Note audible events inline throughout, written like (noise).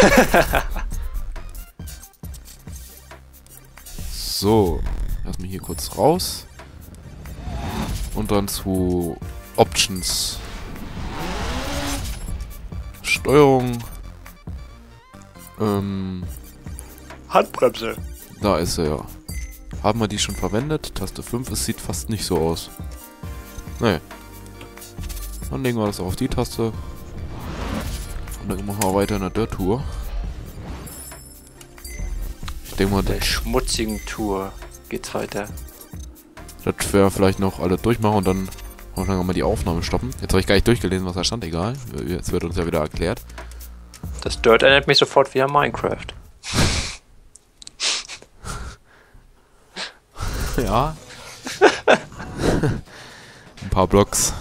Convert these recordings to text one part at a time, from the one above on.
(laughs) so, lass mich hier kurz raus. Und dann zu Options. Steuerung. Ähm, Handbremse. da ist er ja. Haben wir die schon verwendet? Taste 5, es sieht fast nicht so aus. Nee. Dann legen wir das auf die Taste. Und dann machen wir weiter in der Dirt Tour. Ich denke mal, Der schmutzigen Tour geht's weiter. das wäre vielleicht noch alle durchmachen und dann und dann mal die Aufnahme stoppen. Jetzt habe ich gar nicht durchgelesen, was da stand, egal. Jetzt wird uns ja wieder erklärt. Das Dirt erinnert mich sofort wie an Minecraft. (laughs) ja. (laughs) Ein paar Blocks.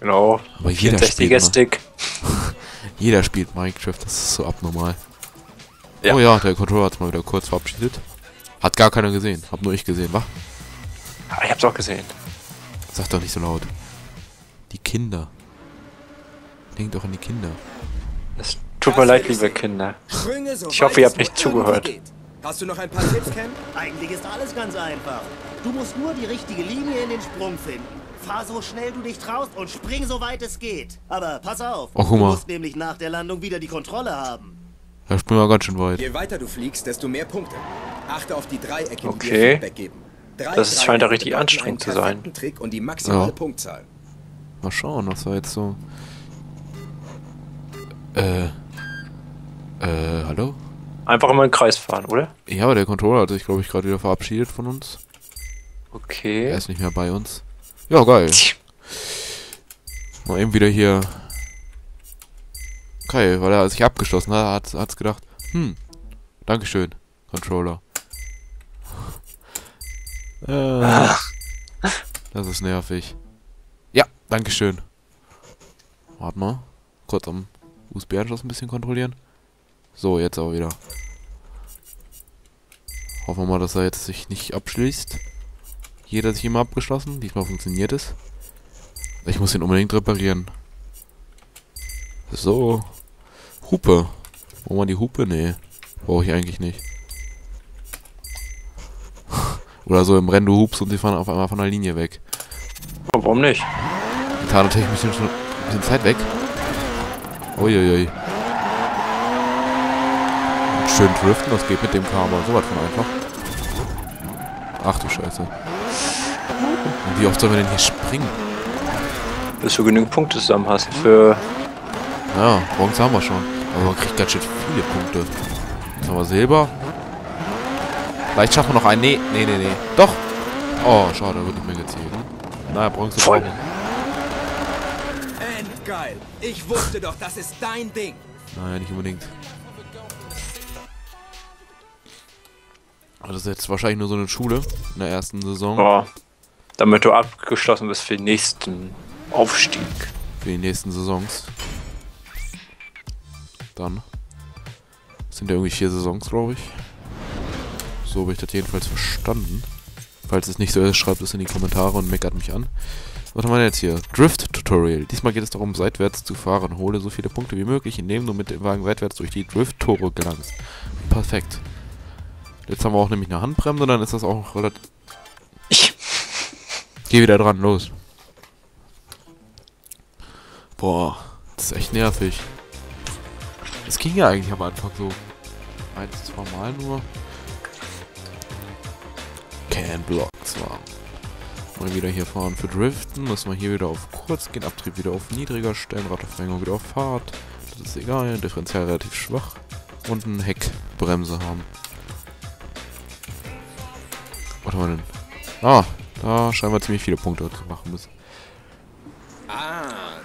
Genau. Aber jeder 64er spielt, Ma- Stick. Jeder spielt Minecraft, das ist so abnormal. Ja. Oh ja, der Controller hat mal wieder kurz verabschiedet. Hat gar keiner gesehen, hab nur ich gesehen, wa? Ah, ich hab's auch gesehen. Sag doch nicht so laut. Die Kinder. Denk doch an die Kinder. Es tut mir leid, liebe Kinder. Ich hoffe, ihr habt nicht zugehört. Hast du noch ein paar Tipps, Ken? Eigentlich ist alles ganz einfach. Du musst nur die richtige Linie in den Sprung finden. Fahr so schnell du dich traust und spring so weit es geht. Aber pass auf, guck du musst nämlich nach der Landung wieder die Kontrolle haben. Da springen wir ganz schön weit. Je weiter du fliegst, desto mehr Punkte. Achte auf die Dreiecke, die dir Okay. Feedback geben. Drei Das scheint ja richtig anstrengend zu sein. Trick und die maximale Ja. Punktzahl. Mal schauen, was war jetzt so. Äh. Äh, hallo? Einfach immer im Kreis fahren, oder? Ja, aber der Controller hat sich, glaube ich, gerade wieder verabschiedet von uns. Er Okay. ist nicht mehr bei uns. Ja, geil. Mal eben wieder hier. Geil, weil er sich abgeschlossen hat, hat hat's gedacht, hm, Dankeschön, Controller. Äh, das ist nervig. Ja, Dankeschön. Warte mal. Kurz am USB-Anschluss ein bisschen kontrollieren. So, jetzt aber wieder. Hoffen wir mal, dass er jetzt sich nicht abschließt. Hier hat sich immer abgeschlossen. Diesmal funktioniert es. Ich muss ihn unbedingt reparieren. So. Hupe. Wo war die Hupe? Nee. Brauche ich eigentlich nicht. (laughs) Oder so im Rennen du hupst und die fahren auf einmal von der Linie weg. Warum nicht? Gitarrentechnisch sind schon ein bisschen Zeit weg. Uiuiui. Schön driften, das geht mit dem Karma. So was von einfach. Ach du Scheiße. Und wie oft sollen wir denn hier springen? Bis du genügend Punkte zusammen hast für. Ja, Bronze haben wir schon. Aber man kriegt ganz schön viele Punkte. Jetzt haben wir Silber. Vielleicht schaffen wir noch einen. Nee, nee, nee, nee. Doch! Oh, schade, wird nicht mehr gezählt. Ne? Naja, Bronze Voll. Endgeil. Ich wusste doch, das ist dein Ding. Naja, nicht unbedingt. Aber Das ist jetzt wahrscheinlich nur so eine Schule in der ersten Saison. Oh, damit du abgeschlossen bist für den nächsten Aufstieg. Für die nächsten Saisons. Dann. Sind ja irgendwie vier Saisons, glaube ich. So habe ich das jedenfalls verstanden. Falls es nicht so ist, schreibt es in die Kommentare und meckert mich an. Was haben wir denn jetzt hier? Drift-Tutorial. Diesmal geht es darum, seitwärts zu fahren. Hole so viele Punkte wie möglich, indem du mit dem Wagen seitwärts durch die Drift-Tore gelangst. Perfekt. Jetzt haben wir auch nämlich eine Handbremse, dann ist das auch relativ... Geh wieder dran, los. Boah, das ist echt nervig. Das ging ja eigentlich am Anfang so. Eins, zwei Mal nur. Can Block zwar. Mal wieder hier fahren für Driften. Müssen wir hier wieder auf kurz gehen. Abtrieb wieder auf niedriger stellen. Radaufhängung wieder auf Fahrt. Das ist egal. Differential relativ schwach. Und eine Heckbremse haben. Was haben wir denn? Ah, da scheinen wir ziemlich viele Punkte zu machen müssen. Ah,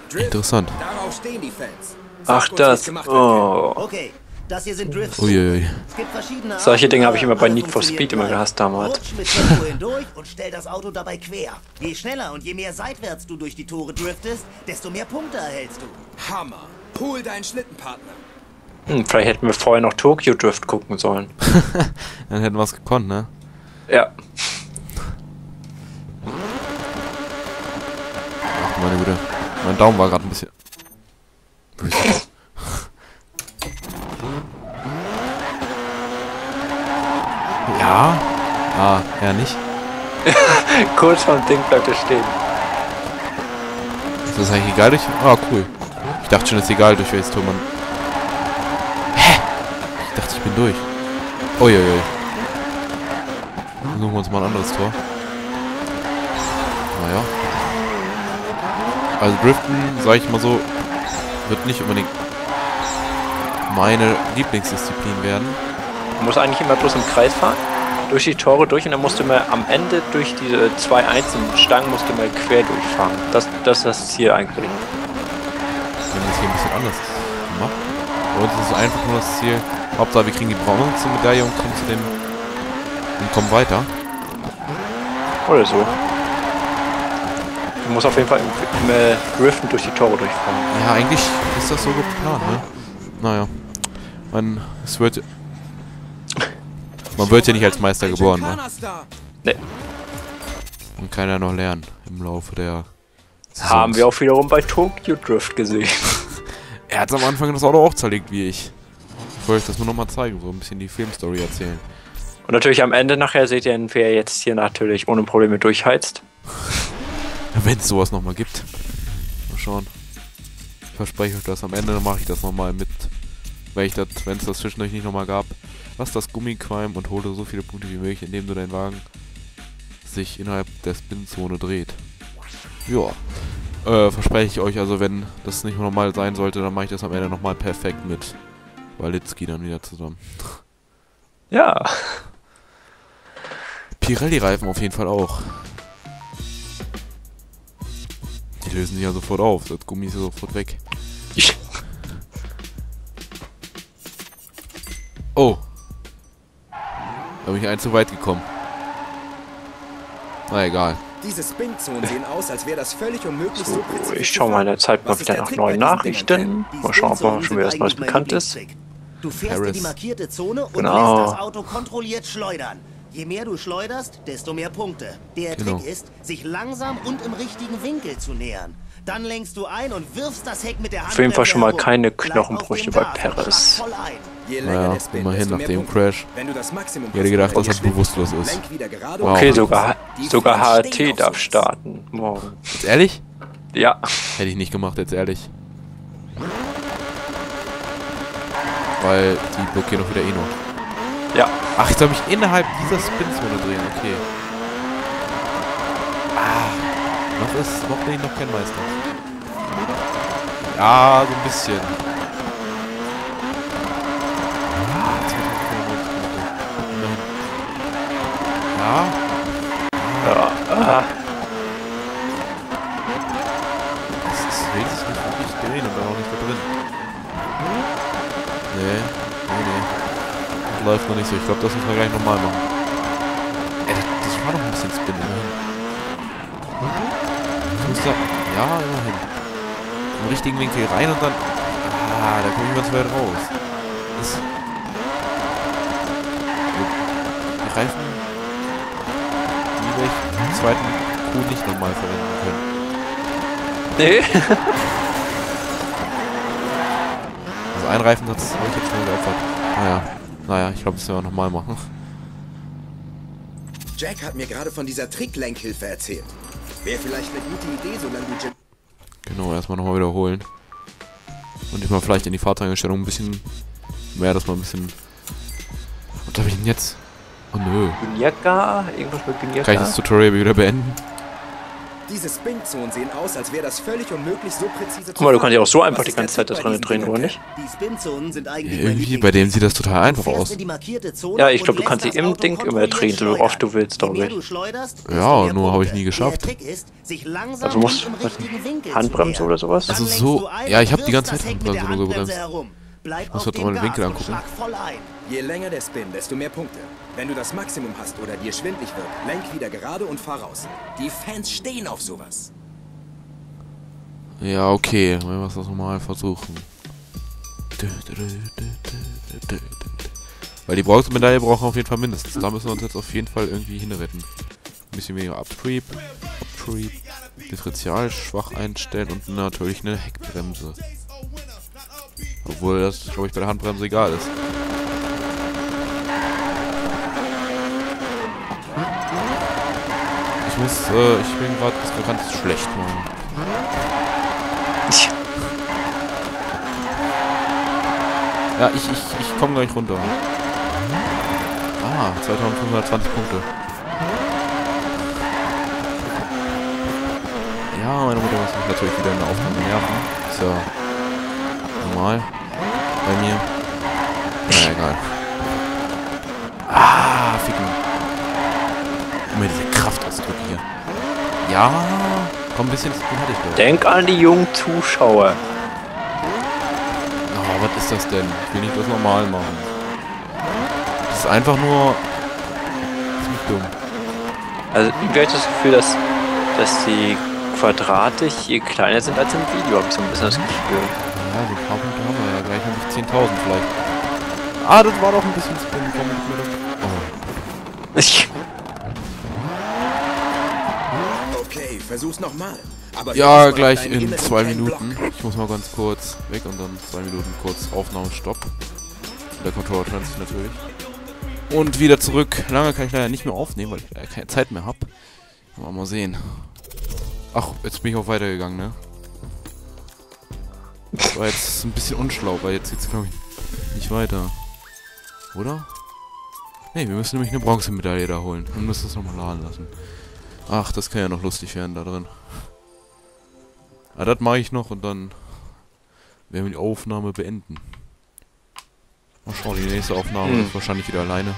Drift. Interessant. Darauf stehen die Fans. Sag Ach, das. Oh. Okay, das hier sind Drifts. Uiuiui. Es gibt verschiedene Solche Dinge habe ich immer bei Need for Speed immer gehasst damals. Rutsch mit Tempo (laughs) hindurch und stell das Auto dabei quer. Je schneller und je mehr seitwärts du durch die Tore driftest, desto mehr Punkte erhältst du. Hammer. Hol deinen Schlittenpartner. Hm, vielleicht hätten wir vorher noch Tokyo Drift gucken sollen. (laughs) Dann hätten wir es gekonnt, ne? Ja. Mein Daumen war gerade ein bisschen... (laughs) ja? Ah, ja nicht. (laughs) Kurz vom Ding bleibt er stehen. Ist das eigentlich egal durch... Ah, cool. Ich dachte schon, es ist egal durch welches Tor man... Hä? Ich dachte, ich bin durch. Uiuiui. Suchen wir uns mal ein anderes Tor. Naja, also Driften, sag ich mal so, wird nicht unbedingt meine Lieblingsdisziplin werden. Du musst eigentlich immer bloß im Kreis fahren, durch die Tore durch und dann musst du mal am Ende durch diese zwei einzelnen Stangen musst du mal quer durchfahren. Das, das ist das Ziel eigentlich. Wir haben das hier ein bisschen anders gemacht. Bei uns ist einfach nur das Ziel, Hauptsache wir kriegen die Bronze-Medaille und kommen zu dem und kommen weiter. Oder so. Du musst auf jeden Fall im, im äh, Driften durch die Tore durchfahren. Ja, eigentlich ist das so geplant, ne? Naja. Man, es wird... Man wird ja nicht als Meister geboren, ne? Ne, Man kann ja noch lernen im Laufe der... haben wir auch wiederum bei Tokyo Drift gesehen. (laughs) Er hat am Anfang das Auto auch zerlegt wie ich. Ich wollte euch das nur nochmal zeigen, so ein bisschen die Filmstory erzählen. Und natürlich am Ende nachher seht ihr, wer jetzt hier natürlich ohne Probleme durchheizt. (laughs) Wenn es sowas nochmal gibt. Mal schauen. Ich verspreche euch das. Am Ende mache ich das nochmal mit. Wenn es das zwischendurch nicht nochmal gab. Lass das Gummiqualm und hole so viele Punkte wie möglich, indem du deinen Wagen sich innerhalb der Spinzone dreht. Ja. Äh, verspreche ich euch, also wenn das nicht normal sein sollte, dann mache ich das am Ende nochmal perfekt mit Walitzki dann wieder zusammen. Ja. Pirelli-Reifen auf jeden Fall auch. Lösen sich ja sofort auf. Das Gummi ist ja sofort weg. Ich, Oh. Da bin ich ein zu weit gekommen. Na egal. Diese Spin-Zonen sehen aus, als wäre das völlig unmöglich, so, so, ich zu schaue mal in der Zeit mal wieder der nach neuen Nachrichten. Mal schauen, ob Spinzonen schon wieder was Neues bekannt ist. Du fährst in Paris. die markierte Zone und Genau. lässt das Auto kontrolliert schleudern. Je mehr du schleuderst, desto mehr Punkte. Der Genau. Trick ist, sich langsam und im richtigen Winkel zu nähern. Dann lenkst du ein und wirfst das Heck mit der Hand. Auf jeden Fall schon mal keine Knochenbrüche bei Perez. länger Naja, immerhin nach dem. Crash. Wenn du das Maximum Ich hätte gedacht, dass er bewusstlos ist. Wow. Okay, sogar, sogar HRT darf starten. Morgen. Jetzt ehrlich? Ja. Hätte ich nicht gemacht, jetzt ehrlich. Weil die blockieren doch wieder eh noch. Ja. Ach, ich soll mich innerhalb dieser Spinzone drehen, okay. Ah, noch ist, noch bin ich noch kein Meister. Ja, so ein bisschen. 295 Punkte. Immerhin. Ja, ja. Ah, das ist wenigstens nicht wirklich drehen und auch nicht da drin. Nee. Läuft noch nicht so. Ich glaube, das müssen wir gleich nochmal machen. Ey, das, das war doch ein bisschen Spin, immerhin. Ja, immerhin. Im richtigen Winkel rein und dann... Ah, da komme ich mal zu weit raus. Das... Die Reifen... Die werde ich im zweiten Coup nicht nochmal verwenden können. nee. Also ein Reifensatz habe ich jetzt schon geopfert. Naja, naja, ich glaube, das werden wir nochmal machen. Jack hat mir gerade von dieser Tricklenkhilfe erzählt. Wäre vielleicht eine gute Idee, solange du Jim Genau, erstmal nochmal wiederholen. Und ich mal vielleicht in die Fahrteinstellung ein bisschen mehr, dass man ein bisschen... Was habe ich denn jetzt? Oh nö. Binyaka? Irgendwas mit Binyaka? Kann ich das Tutorial wieder beenden? Diese Spin-Zonen sehen aus, als wäre das völlig unmöglich, so präzise zu Guck mal, du kannst ja auch so einfach die ganze Zeit Rennen diesen drehen, oder nicht? Die Spinzonen sind eigentlich mein Irgendwie, bei dem sieht das total einfach aus. Ja, ich glaube, du kannst sie im Ding immer drehen, so oft du willst, Je glaub mehr ich. Ja, nur habe ich nie geschafft. Also musst du Handbremse oder sowas? Also so- ja, ich und hab die ganze Zeit Handbremse nur Handbremse gebremst. Bleib Muss halt mal den Winkel angucken. Je länger der Spin, desto mehr Punkte. Wenn du das Maximum hast oder dir schwindlig wird, lenk wieder gerade und fahr raus. Die Fans stehen auf sowas. Ja, okay. Wollen wir das nochmal versuchen. Weil die Bronzemedaille brauchen wir auf jeden Fall mindestens. Da müssen wir uns jetzt auf jeden Fall irgendwie hinretten. Ein bisschen weniger Uptrieb. Uptrieb. Differential schwach einstellen und natürlich eine Heckbremse. Obwohl das, glaube ich, bei der Handbremse egal ist. Ich muss, äh, ich bin gerade ganz schlecht, Mann. Ja, ich, ich, ich komme gleich runter. Ah, 2520 Punkte. Ja, meine Mutter muss mich natürlich wieder in der Aufnahme nerven. Ist ja normal. Bei mir. Na egal. Ja, komm, ein bisschen Spin hatte ich doch. Denk an die jungen Zuschauer. Ah, was ist das denn? Ich will nicht das normal machen. Das ist einfach nur... Ziemlich dumm. Also irgendwie habe ich das Gefühl, dass, dass die Quadrate hier kleiner sind als im Video, habe ich so ein bisschen das Gefühl. Ja, so ein paar Punkte haben wir ja. Gleich habe ich 10.000 vielleicht. Ah, das war doch ein bisschen Spin. Komm, mit mir das. Oh. Ich, versuch's nochmal. Aber Ja, gleich in zwei Minuten. Ich muss mal ganz kurz weg und dann zwei Minuten kurz Aufnahme stopp. Der Controller trennt sich natürlich. Und wieder zurück. Lange kann ich leider nicht mehr aufnehmen, weil ich leider keine Zeit mehr habe. Mal, mal sehen. Ach, jetzt bin ich auch weitergegangen, ne? Das war jetzt ein bisschen unschlau, weil jetzt geht's glaube ich nicht weiter. Oder? Ne, wir müssen nämlich eine Bronzemedaille da holen. Und müssen das nochmal laden lassen. Ach, das kann ja noch lustig werden da drin. Ah, das mache ich noch und dann werden wir die Aufnahme beenden. Mal schauen, die nächste Aufnahme Hm. ist wahrscheinlich wieder alleine.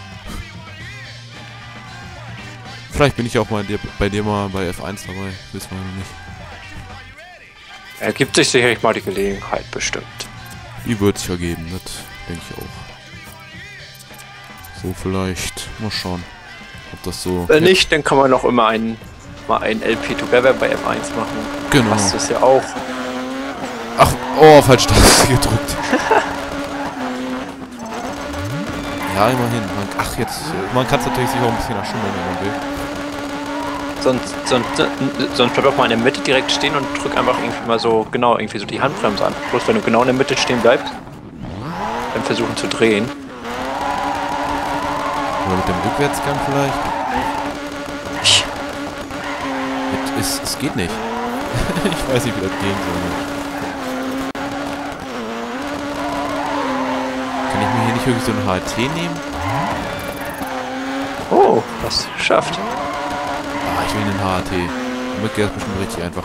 Vielleicht bin ich auch mal dir, bei dir mal bei F1 dabei. Wissen wir noch nicht. ergibt sich sicherlich mal die Gelegenheit, bestimmt. Die wird sich ergeben, das denke ich auch. So vielleicht. Mal schauen, ob das so... Wenn nicht, dann kann man noch immer einen, mal ein LP Together bei F1 machen. Genau. Machst du es ja auch. Ach, oh, falsch (laughs) Taste gedrückt. (laughs) ja, immerhin. Man, ach, jetzt, äh, man kann es natürlich sich auch ein bisschen erschummeln, wenn man will. Sonst, sonst, sonst bleib doch mal in der Mitte direkt stehen und drück einfach irgendwie mal so, genau, irgendwie so die Handbremse an. Bloß wenn du genau in der Mitte stehen bleibst, dann versuchen zu drehen. Oder mit dem Rückwärtsgang vielleicht. Es, es geht nicht. (laughs) ich weiß nicht, wie das gehen soll. Kann ich mir hier nicht wirklich so ein HT nehmen? oh, das schafft. Ah, ich will einen HT. Damit geht das bestimmt richtig einfach.